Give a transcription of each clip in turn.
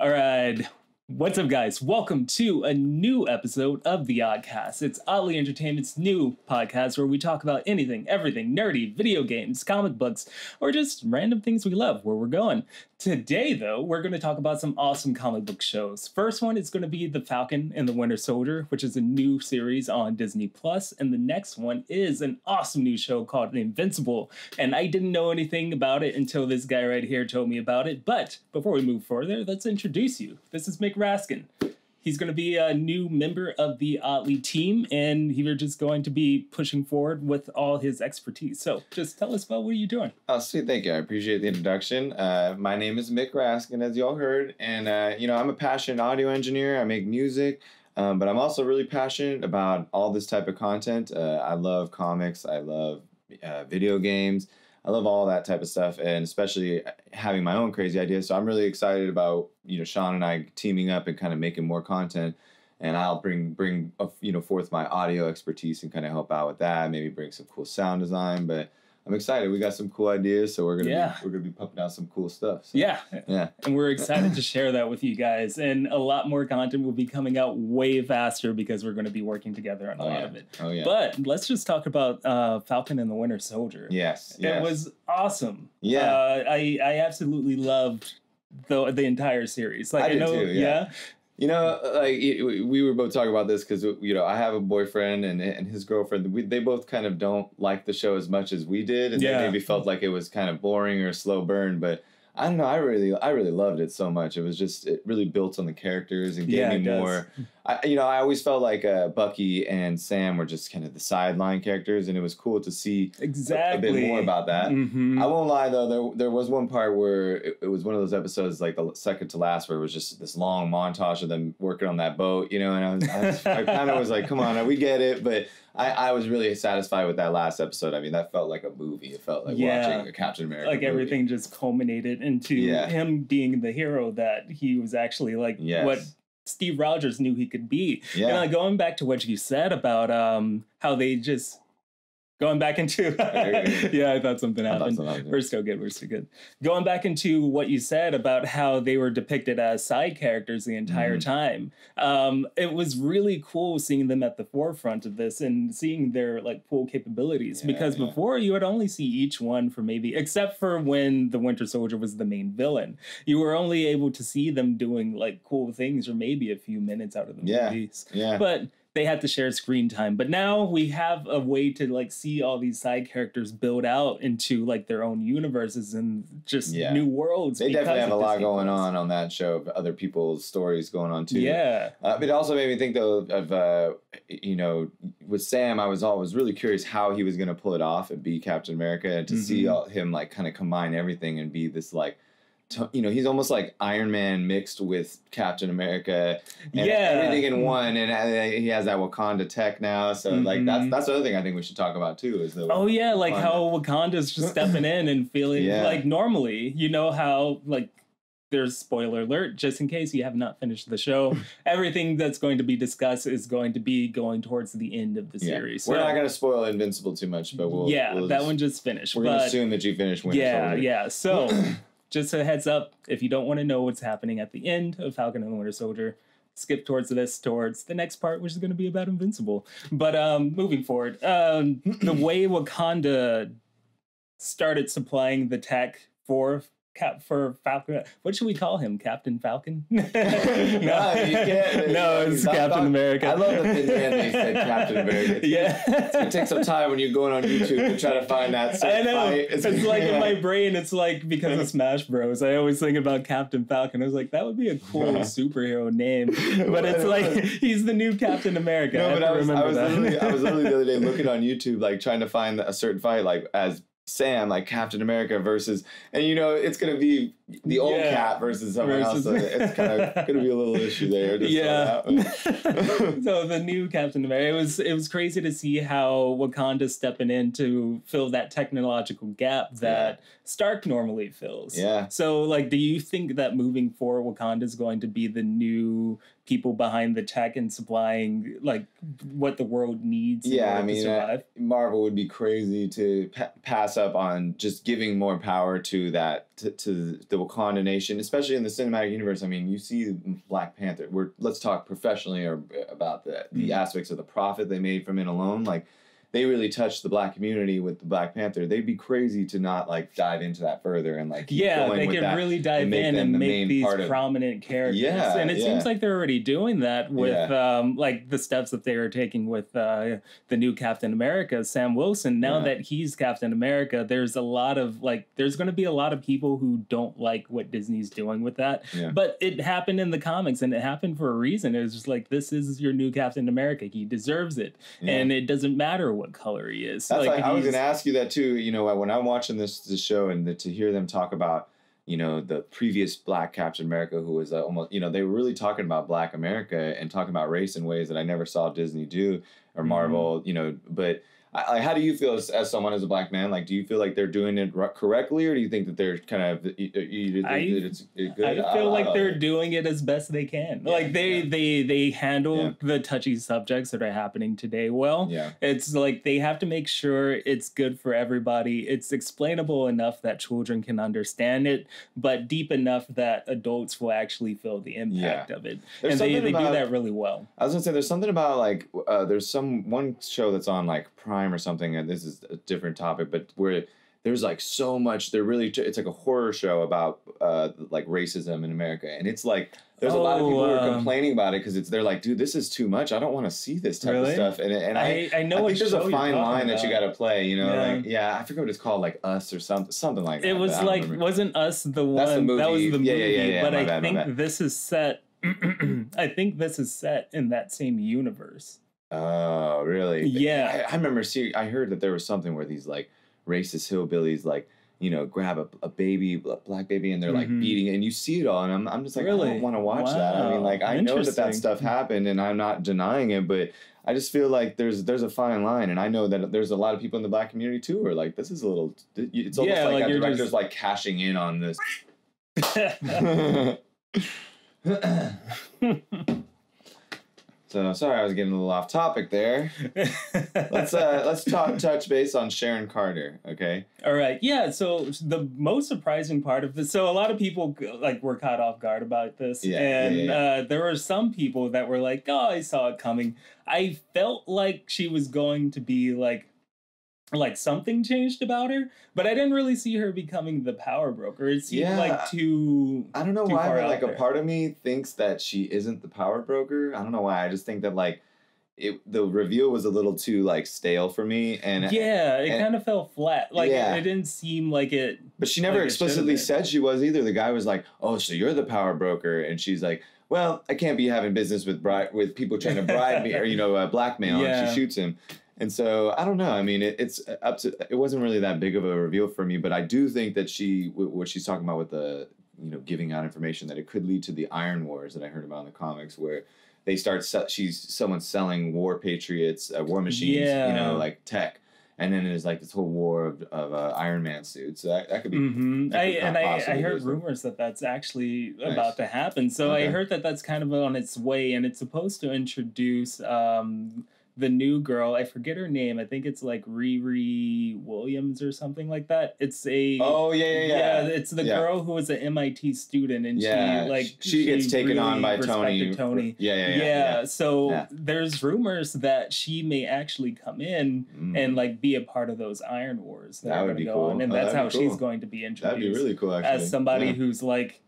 All right. What's up, guys? Welcome to a new episode of The Oddcast. It's Oddly Entertainment's new podcast where we talk about anything, everything, nerdy, video games, comic books, or just random things we love, where we're going. Today, though, we're going to talk about some awesome comic book shows. First one is going to be The Falcon and the Winter Soldier, which is a new series on Disney Plus, and the next one is an awesome new show called Invincible. And I didn't know anything about it until this guy right here told me about it. But before we move further, let's introduce you. This is Mick Raskin. He's going to be a new member of the Oddly team, and we're just going to be pushing forward with all his expertise. So, just tell us about what are you doing. Oh, sweet. Thank you. I appreciate the introduction. Uh, my name is Mick Raskin, as you all heard. And, uh, you know, I'm a passionate audio engineer. I make music, um, but I'm also really passionate about all this type of content. Uh, I love comics, I love uh, video games. I love all that type of stuff, and especially having my own crazy ideas. So I'm really excited about you know Sean and I teaming up and kind of making more content. And I'll bring bring uh, you know forth my audio expertise and kind of help out with that. Maybe bring some cool sound design, but I'm excited. We got some cool ideas, so we're gonna Yeah. be, we're gonna be pumping out some cool stuff. So, Yeah, yeah, and we're excited to share that with you guys. And a lot more content will be coming out way faster because we're going to be working together on a oh lot yeah, of it. oh yeah, But let's just talk about uh, Falcon and the Winter Soldier. yes, yes. It was awesome. Yeah. uh, I I absolutely loved the the entire series. Like I I, know, too, yeah. yeah, You know, like we we were both talking about this because you know I have a boyfriend and and his girlfriend. We, they both kind of don't like the show as much as we did, and Yeah. they maybe felt like it was kind of boring or slow burn. But I don't know. I really I really loved it so much. It was just it really built on the characters and gave Yeah, me more. I you know I always felt like uh, Bucky and Sam were just kind of the sideline characters, and it was cool to see exactly. a bit more about that. Mhm. I won't lie though, there there was one part where it, it was one of those episodes like the second to last where it was just this long montage of them working on that boat, you know, and I was I, was- I kind of was like, come on, we get it, but I, I was really satisfied with that last episode. I mean, that felt like a movie. It felt like Yeah. watching a Captain America. like movie. everything just culminated into Yeah. him being the hero that he was actually like Yes. what Steve Rogers knew he could be. Yeah. And like going back to what you said about um how they just going back into yeah, I thought something thought happened. was- We're still good. We're still good. Going back into what you said about how they were depicted as side characters the entire Mhm. time, um, it was really cool seeing them at the forefront of this and seeing their like full capabilities. Yeah, because yeah. before you would only see each one for maybe, except for when the Winter Soldier was the main villain, you were only able to see them doing like cool things for maybe a few minutes out of the Yeah. movies yeah. but they had to share screen time. But now we have a way to like see all these side characters build out into like their own universes and just Yeah. new worlds. they definitely have a lot going Plus. on on that show of other people's stories going on too. Yeah, Uh, but it also made me think though of uh, you know with Sam, I was always really curious how he was going to pull it off and be Captain America, and to see Mhm. all, him like kind of combine everything and be this like. T- You know, he's almost like Iron Man mixed with Captain America, and Yeah. everything in one. And uh, he has that Wakanda tech now, so like that's Mhm. that's the other thing I think we should talk about too. Is the Oh yeah, like Wakanda. how Wakanda's just stepping in and feeling Yeah. like normally. You know how like there's spoiler alert just in case you have not finished the show. Everything that's going to be discussed is going to be going towards the end of the Yeah. series. We're not going to spoil Invincible too much, but we'll yeah, we'll that just- one just finished. We're going to assume that you finished Winter yeah, Soldier. yeah. So, just a heads up if you don't want to know what's happening at the end of Falcon and the Winter Soldier, skip towards this, towards the next part, which is going to be about Invincible. But um, moving forward, um, the way Wakanda started supplying the tech for. Cap for Falcon. What should we call him? Captain Falcon? no, you can't- no, it's Captain. America. I love that in the end they said Captain America. yeah, It takes some time when you're going on YouTube to try to find that. I know. fight. It's, like in my brain, it's like because of Smash Bros. I always think about Captain Falcon. I was like, that would be a cool superhero name. But it's like he's the new Captain America. No, I but I was, I remember was I was literally the other day looking on YouTube, like trying to find a certain fight, like as Sam, like Captain America versus, and you know, it's gonna be the old Yeah. Cap versus someone Versus- else. So it's kind of gonna be a little issue there. to yeah. so the new Captain America. It was it was crazy to see how Wakanda's stepping in to fill that technological gap that Stark normally fills. Yeah. So like, do you think that moving forward, Wakanda is going to be the new people behind the tech and supplying like what the world needs? Yeah, I mean, uh, survive? Marvel would be crazy to pa- pass up on just giving more power to that to, to the Wakanda nation, especially in the cinematic universe. I mean, you see Black Panther. We're let's talk professionally or about the the Mhm. aspects of the profit they made from it alone. Like they really touched the black community with the Black Panther. They'd be crazy to not like dive into that further and like yeah, they that. really dive make in and the make these of- prominent characters. Yeah, and it yeah. seems like they're already doing that with um, like the steps that they are taking with uh, the new Captain America, Sam Wilson. Now Yeah. that he's Captain America, there's a lot of like, there's going to be a lot of people who don't like what Disney's doing with that. Yeah. But it happened in the comics, and it happened for a reason. It was just like, this is your new Captain America. He deserves it, Yeah. and it doesn't matter what color he is. That's like, I was going to ask you that too. You know, when I'm watching this this show and the, to hear them talk about, you know, the previous Black Captain America, who was uh, almost, you know, they were really talking about Black America and talking about race in ways that I never saw Disney do or Mhm. Marvel. You know, but I, like, how do you feel as, as someone as a black man? Like, do you feel like they're doing it correctly, or do you think that they're kind of you, you think I- that it's good? I feel like they're doing it as best they can. Yeah, like they yeah. they they handle Yeah. the touchy subjects that are happening today well. yeah, It's like they have to make sure it's good for everybody. It's explainable enough that children can understand it, but deep enough that adults will actually feel the impact of it. There's and they, they about- do that really well. I was gonna say there's something about like uh, there's some one show that's on like Prime or something, and this is a different topic, but where there's like so much. They're really it's like a horror show about uh, like racism in America, and it's like there's a lot of Oh, people who are um, complaining about it because it's they're like, dude, this is too much. I don't want to see this type Really? of stuff, and and I. I, I know I think there's a fine line that you got to play, you know. Yeah. Like, yeah, I forget what it's called, like Us or something, something like that. It was but I don't like wasn't us the one That's the that was the movie, yeah, yeah, yeah, but I bad, think this is set I think this is set in that same universe. Oh, really? Yeah. I, I remember seeing. I heard that there was something where these like racist hillbillies like you know grab a, a baby, a black baby, and they're like Mhm. beating it, and you see it all, and I'm I'm just like I Really? don't want to watch that. I mean, like I know that that stuff happened, and I'm not denying it, but. I just feel like there's there's a fine line, and I know that there's a lot of people in the black community too who are like, this is a little. It's almost Yeah, like, like you're director's just- like cashing in on this. so sorry, I was getting a little off topic there. Let's uh let's talk touch base on Sharon Carter, okay? All right. Yeah. So the most surprising part of this, so a lot of people like were caught off guard about this, Yeah, yeah, and yeah, Uh, there were some people that were like, "Oh, I saw it coming." I felt like she was going to be like, like something changed about her, but I didn't really see her becoming the power broker. It seemed Yeah. like too. I don't know why, but like a part of me thinks that she isn't the power broker. I don't know why. I just think that like it the reveal was a little too like stale for me and Yeah, it kind of fell flat. Like Yeah. it, it didn't seem like it. But she never Like explicitly said she was either. The guy was like, "Oh, so you're the power broker," and she's like, "Well, I can't be having business with bri- with people trying to bribe me or you know uh, blackmail." And Yeah. she shoots him, and so I don't know. I mean, it, it's up to. It wasn't really that big of a reveal for me, but I do think that she what she's talking about with the you know giving out information that it could lead to the Iron Wars that I heard about in the comics where. They start. Se- she's someone selling war patriots, uh, war machines. You know, like tech, and then there's like this whole war of, of uh, Iron Man suits. So that, that could be hmm that I, and I, I heard rumors that that's actually Nice. about to happen. So I heard that that's kind of on its way, and it's supposed to introduce um, the new girl. I forget her name. I think it's like Riri Williams or something like that. It's a Oh yeah, yeah, yeah. it's the Yeah. girl who was an MIT student, and yeah, she like she gets taken on by Tony. Tony. Yeah, yeah, Yeah, yeah. yeah. so Yeah. there's rumors that she may actually come in Mm. and like be a part of those Iron Wars that, That are going to go cool. on, and Oh, that's how be she's going to be introduced that'd be really cool. Actually, as somebody Yeah. who's like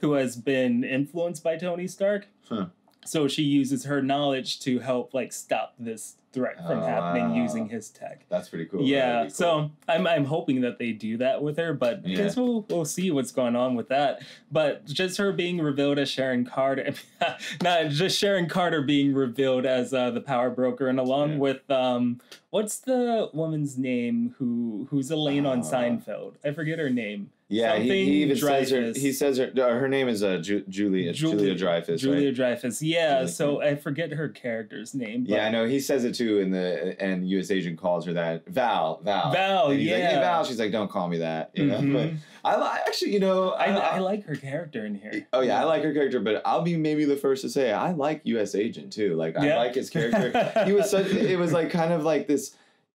who has been influenced by Tony Stark. Huh. So she uses her knowledge to help like stop this threat from Oh, happening wow. using his tech. That's pretty cool. Yeah, cool. so I'm I'm hoping that they do that with her, but I Yeah. guess we'll we'll see what's going on with that. But just her being revealed as Sharon Carter, not just Sharon Carter being revealed as uh, the power broker, and along Yeah. with um, what's the woman's name who who's Elaine on Uh, Seinfeld? I forget her name. Yeah, he, he even says her. He says her. uh, Her name is uh, Ju- Julie. It's Julia, Dreyfus. Julia right? Dreyfus. Yeah. Julia- so I forget her character's name. But Yeah, I know. He says it too in the and U.S. Agent calls her that Val. Val. Val, he's like, hey yeah. Val. She's like, don't call me that. You know. Mhm. But I actually, you know, I, I, I like her character in here. Oh yeah, I like her character, but I'll be maybe the first to say I like U.S. Agent too. Like I like his character. he was such. It was like kind of like this.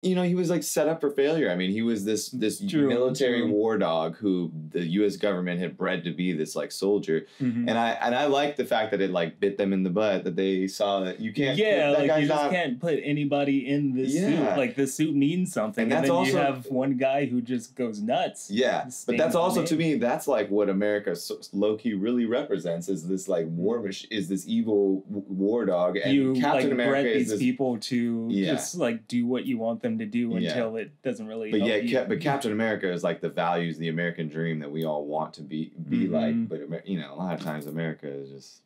You know, he was like set up for failure. I mean, he was this this True, military true. war dog who the U.S. government had bred to be this like soldier, Mhm. and I and I like the fact that it like bit them in the butt that they saw that you can't. yeah, that like you just not- can't put anybody in this suit. Like the suit means something, And and, that's then also- you have one guy who just goes nuts. Yeah, but that's also to me that's like what America so, low key really represents is this like war mach- is this evil war dog and you Captain like America bred these this people to Yeah. just like do what you want them to do Yeah. until it doesn't really. but yeah. Cap- but Captain America is like the values, the American dream that we all want to be be Mhm. like. But Amer- you know, a lot of times America is just.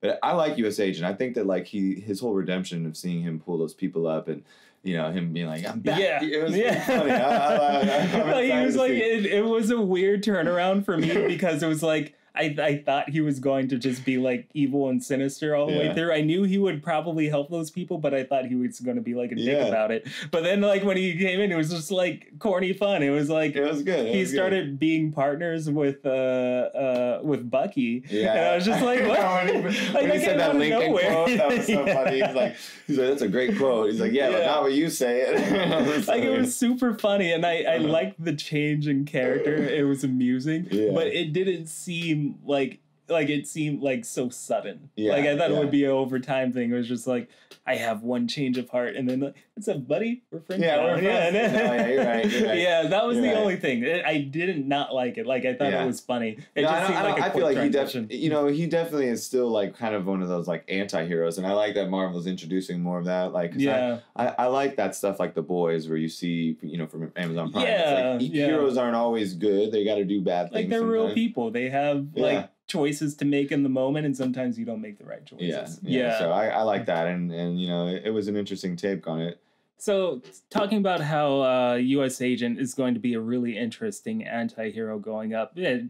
But I like U.S. Agent. I think that like he his whole redemption of seeing him pull those people up and you know him being like I'm back. Yeah, it was yeah. funny. I, I, I, he was like, it, it was a weird turnaround for me because it was like I, I thought he was going to just be like evil and sinister all the way through. I knew he would probably help those people, but I thought he was going to be like a dick about it. But then, like when he came in, it was just like corny fun. It was like it was good. It he was good. started being partners with uh uh with Bucky. Yeah, and I was just like, what? when he, Like, when he said that Lincoln nowhere. quote, that was so Yeah. funny. He's like, he's like, that's a great quote. He's like, yeah, but not what you say it. like it was super funny and i i Uh-huh. liked the change in character it was amusing Yeah. but it didn't seem like like it seemed like so sudden Yeah, like i thought it would be an overtime thing it was just like i have one change of heart and then like, what's up buddy we're friends Yeah, now." we're friends. then- No, yeah, you're right, you're right. yeah that was You're the right. only thing i didn't not like it like i thought Yeah. it was funny it No, just I, I, like I feel like he definitely, you know, he definitely is still like kind of one of those like anti-heroes, and I like that Marvel's introducing more of that. Like, I- yeah I, I like that stuff like the boys where you see you know from Amazon Prime. Yeah, like, yeah. heroes aren't always good. They got to do bad things. like they're real people they have Yeah. like choices to make in the moment and sometimes you don't make the right choices Yeah, yeah. So I, I like that, and and you know it, it was an interesting take on it. So, talking about how uh, U.S. Agent is going to be a really interesting anti-hero going up, eh,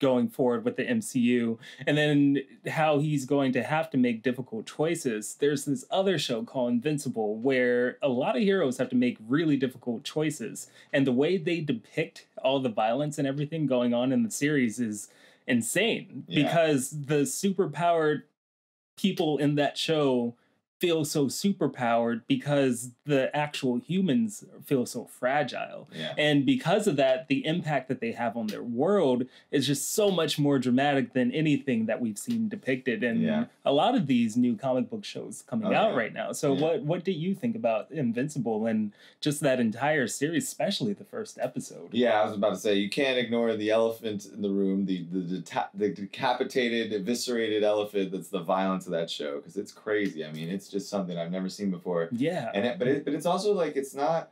going forward with the MCU, and then how he's going to have to make difficult choices. There's this other show called Invincible where a lot of heroes have to make really difficult choices, and the way they depict all the violence and everything going on in the series is insane Yeah. because the superpowered people in that show feel so superpowered because the actual humans feel so fragile. Yeah. And because of that, the impact that they have on their world is just so much more dramatic than anything that we've seen depicted in Yeah. a lot of these new comic book shows coming Oh, out yeah. right now. So what what do you think about Invincible and just that entire series, especially the first episode? Yeah, I was about to say you can't ignore the elephant in the room, the the deta- the decapitated, eviscerated elephant. That's the violence of that show because it's crazy. I mean, it's just something I've never seen before. Yeah. And it, but it, but it's also like it's not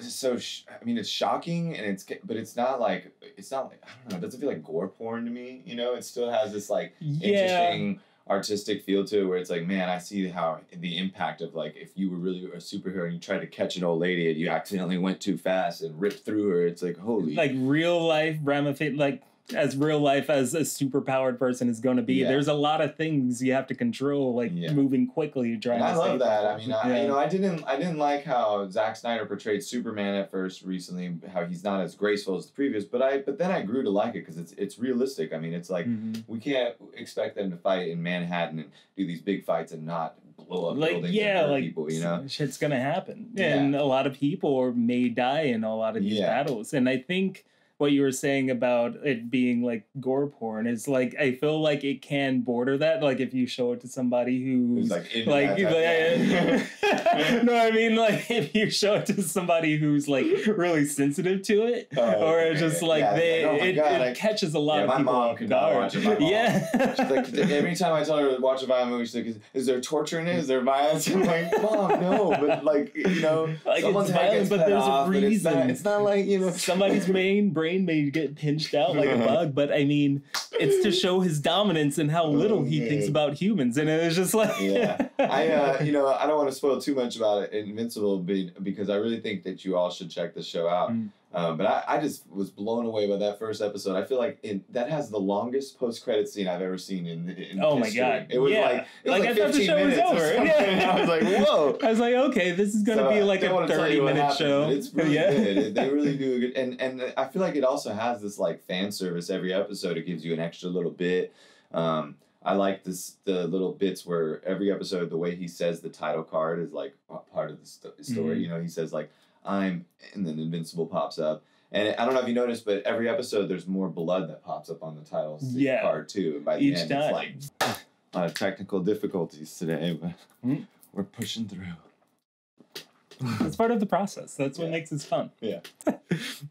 so. Sh- I mean, it's shocking and it's but it's not like it's not like I don't know. It doesn't feel like gore porn to me. You know, it still has this like yeah. interesting artistic feel to it where it's like man i see how the impact of like if you were really a superhero and you tried to catch an old lady and you accidentally went too fast and ripped through her it's like holy like real life ramifications like as real life as a super powered person is going to be Yeah. there's a lot of things you have to control like Yeah. moving quickly trying I to love that. I mean, I, Yeah. you know, I didn't, I didn't like how Zack Snyder portrayed Superman at first recently. How he's not as graceful as the previous, but I, but then I grew to like it because it's, it's realistic. I mean, it's like Mhm. we can't expect them to fight in Manhattan and do these big fights and not blow up like buildings yeah like people. You know, shit's gonna happen and a lot of people may die in a lot of these battles and i think what you were saying about it being like gore porn is like I feel like it can border that. Like if you show it to somebody who's Who's, like, like, type- no, I mean like if you show it to somebody who's like really sensitive to it, Oh, or okay. just like Yeah, they like, oh it, God, it catches a lot Yeah, of my people mom off could not watch it. My mom- Yeah, She's like every time I tell her to watch a violent movie, she's like, "Is, is there torture in it? Is there violence?" I'm like, "Mom, no." But like, you know, Like, someone's it's violent, but there's a off, and It's not, reason. it's not like you know somebody's main brain may get pinched out like a bug, but I mean, it's to show his dominance and how little he thinks about humans, and it was just like, yeah. I uh, you know, I don't want to spoil too much about it, Invincible, be- because I really think that you all should check the show out. Mm. Um, but I, I just was blown away by that first episode. I feel like it, that has the longest post credit scene I've ever seen in. in Oh my. God. It was Yeah. like it was Like, like, I thought the 15 show was over. Yeah. I was like, whoa. I was like, okay, this is gonna So, be like a thirty minute happens, show. It's really yeah. good. They really do a good, and and I feel like it also has this like fan service every episode. It gives you an extra little bit. Um, I like this the little bits where every episode the way he says the title card is like part of the sto- story. Mhm. You know, he says like. Time, and then Invincible pops up. And I don't know if you noticed, but every episode there's more blood that pops up on the title Yeah. card too. And by the Each end, time. it's like a lot of technical difficulties today, but Mm. we're pushing through. It's part of the process. That's what Yeah. makes it fun. Yeah.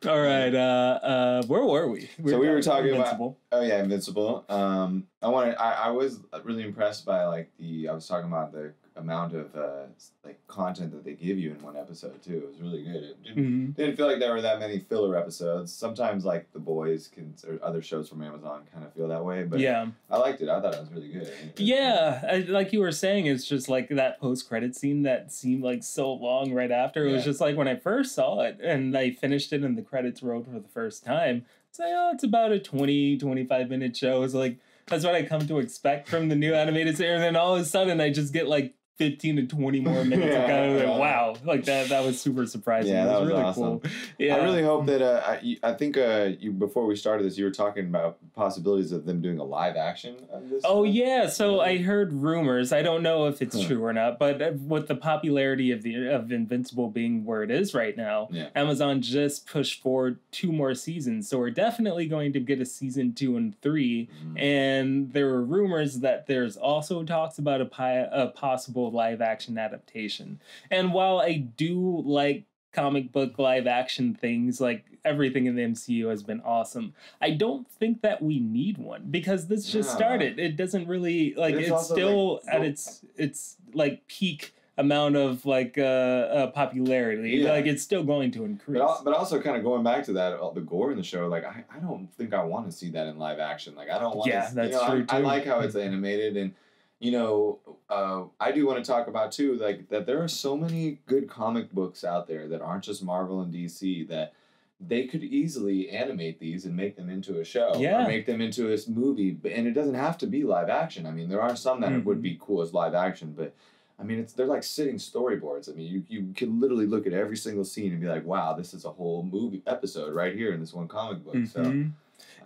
All right. Uh, uh, where were we? So we were talking about- Oh yeah, Invincible. Um, I wanted. I, I was really impressed by like the. I was talking about the amount of uh, like content that they give you in one episode too. It was really good. It didn't, Mhm. didn't feel like there were that many filler episodes. Sometimes like The Boys can or other shows from Amazon kind of feel that way, but yeah. I liked it. I thought it was really good. Yeah, I, like you were saying, it's just like that post credit scene that seemed like so long right after. It was just like when I first saw it and I finished it and the credits rolled for the first time. It's like, oh, it's about a 20, 25 minute show. It's like, that's what I come to expect from the new animated series. And then all of a sudden, I just get like 15 to 20 more minutes. Yeah, kind of like, wow, like that, that was super surprising. Yeah, that was, really awesome. cool. Yeah. I really hope that uh, I, I think uh, you before we started this, you were talking about possibilities of them doing a live action of this. Oh one. yeah, so I heard rumors. I don't know if it's true or not, but with the popularity of the of Invincible being where it is right now, Yeah. Amazon just pushed forward two more seasons. So we're definitely going to get a season 2 and 3 Mhm. and there were rumors that there's also talks about a, pi- a possible live action adaptation. And while I do like comic book live action things, like everything in the MCU has been awesome, I don't think that we need one because this just No. started. It doesn't really like It's it's, still like, at its its like peak amount of like uh, uh popularity Yeah. like it's still going to increase But, but also kind of going back to that, uh, the gore in the show, like I, I don't think I want to see that in live action. Like I don't want. Yeah, to, that's you know, true, I, I like how it's animated, and you know, uh, I do want to talk about too, like that there are so many good comic books out there that aren't just Marvel and DC that they could easily animate these and make them into a show Yeah. or make them into a movie but- and it doesn't have to be live action i mean there are some that would Mhm. be cool as live action but i mean it's they're like sitting storyboards i mean you, you can literally look at every single scene and be like wow this is a whole movie episode right here in this one comic book so Mhm.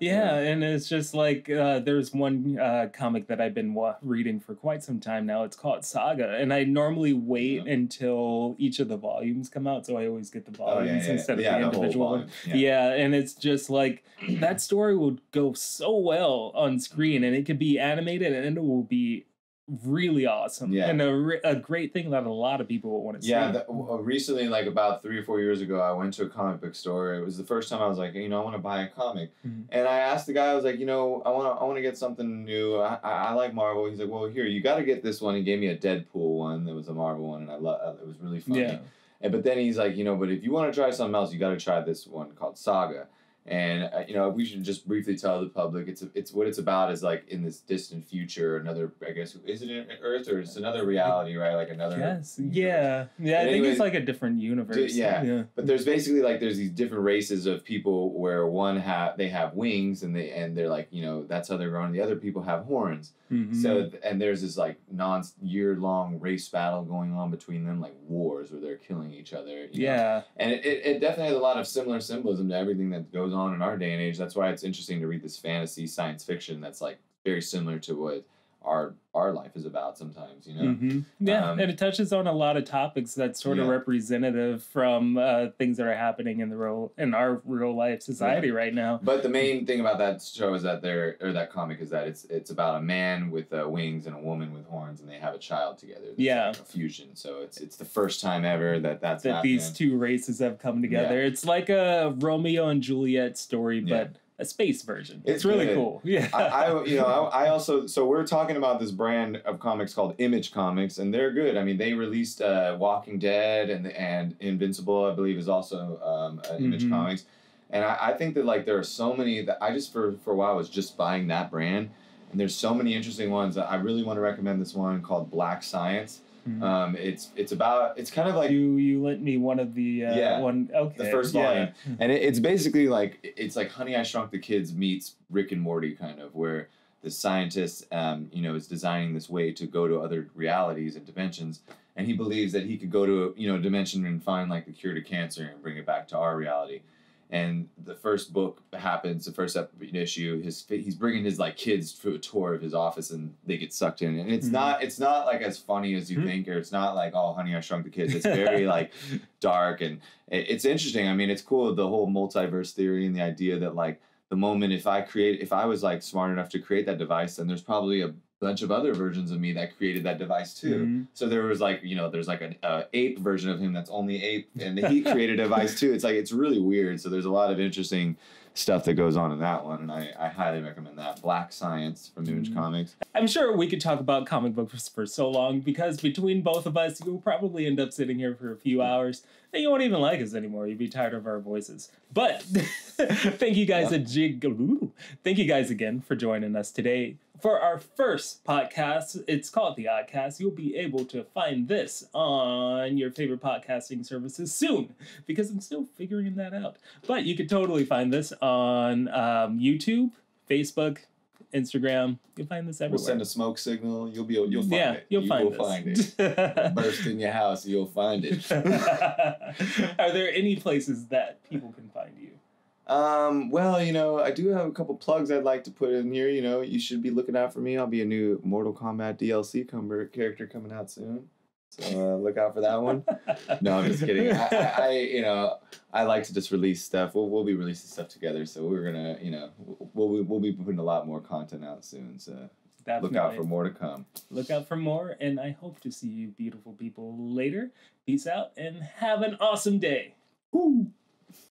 Yeah, and it's just like uh, there's one uh, comic that I've been wa- reading for quite some time now. It's called Saga, and I normally wait Yeah. until each of the volumes come out, so I always get the oh, yeah, volumes yeah, instead yeah, of the the individual one. Yeah. and it's just like that story would go so well on screen, and it could be animated, and it will be really awesome. Yeah. and a, a great thing that a lot of people will want to Yeah, see. uh, recently, like about three or four years ago, I went to a comic book store. It was the first time I was like, you know, I want to buy a comic, Mhm. and I asked the guy, I was like, you know, I want to, I want to get something new. I, I, I like Marvel. He's like, well, here, you got to get this one. He gave me a Deadpool one that was a Marvel one, and I love. It was really funny. yeah, And but then he's like, you know, but if you want to try something else, you got to try this one called Saga. And uh, you know, we should just briefly tell the public it's it's what it's about is like in this distant future, another I guess is it Earth or it's another reality, right? Like another. yes, universe. yeah, yeah. I think it's like a different universe. yeah. yeah. But there's basically like there's these different races of people where one have they have wings and they and they're like you know that's how they're growing. The other people have horns. Mhm. So and there's this like non year long race battle going on between them, like wars where they're killing each other. you know? yeah. And it, it, it definitely has a lot of similar symbolism to everything that goes on in our day and age. That's why it's interesting to read this fantasy science fiction that's like very similar to what our our life is about sometimes, you know? hmm Yeah, Um, and it touches on a lot of topics that's sort of representative from uh, things that are happening in the real in our real life society right now. But the main thing about that show is that they're or that comic is that it's it's about a man with uh, wings and a woman with horns, and they have a child together. There's Yeah. like a fusion. So it's it's the first time ever that that's That happening. these two races have come together. It's like a Romeo and Juliet story, Yeah. but a space version. It's really cool. Yeah. I, I you know I, I also so we're talking about this brand of comics called Image Comics and they're good. I mean they released uh, Walking Dead and and Invincible I believe is also um, uh, Image Mhm. Comics, and I, I think that like there are so many that I just for for a while was just buying that brand, and there's so many interesting ones. I really want to recommend this one called Black Science. Mhm. Um, it's it's about it's kind of like you you lent me one of the uh, Yeah, one okay the first yeah. volume. and it, it's basically like it's like Honey I Shrunk the Kids meets Rick and Morty kind of where the scientist um, you know is designing this way to go to other realities and dimensions and he believes that he could go to a you know a dimension and find like the cure to cancer and bring it back to our reality and the first book happens, the first issue, his he's bringing his like kids to a tour of his office, and they get sucked in, and it's Mhm. not it's not like as funny as you Mhm. think, or it's not like oh, Honey, I Shrunk the Kids. It's very like dark, and it, it's interesting. I mean, it's cool the whole multiverse theory and the idea that like the moment if I create if I was like smart enough to create that device, then there's probably a bunch of other versions of me that created that device too. Mhm. So there was like you know there's like an uh, ape version of him that's only ape, and he created a device too. It's like it's really weird. So there's a lot of interesting stuff that goes on in that one, and I, I highly recommend that. Black Science from Image Mhm. Comics. I'm sure we could talk about comic books for so long because between both of us, you'll probably end up sitting here for a few hours and you won't even like us anymore. You'd be tired of our voices. But thank you guys Yeah. a jig. ooh. Thank you guys again for joining us today for our first podcast. It's called the Oddcast. You'll be able to find this on your favorite podcasting services soon because I'm still figuring that out. But you could totally find this on um, YouTube, Facebook, Instagram. You'll find this everywhere. We'll send a smoke signal. You'll be you'll find yeah, it. you'll you find will find it. Burst in your house, you'll find it. Are there any places that people can? Um, well, you know, I do have a couple plugs I'd like to put in here. You know, you should be looking out for me. I'll be a new Mortal Kombat DLC com- character coming out soon. So uh, look out for that one. No, I'm just kidding. I, I, I, you know, I like to just release stuff. We'll, we'll be releasing stuff together. So we're gonna, you know, we'll, we'll, we'll be putting a lot more content out soon. So Definitely. look out for more to come. Look out for more, and I hope to see you beautiful people later. Peace out and have an awesome day. Woo!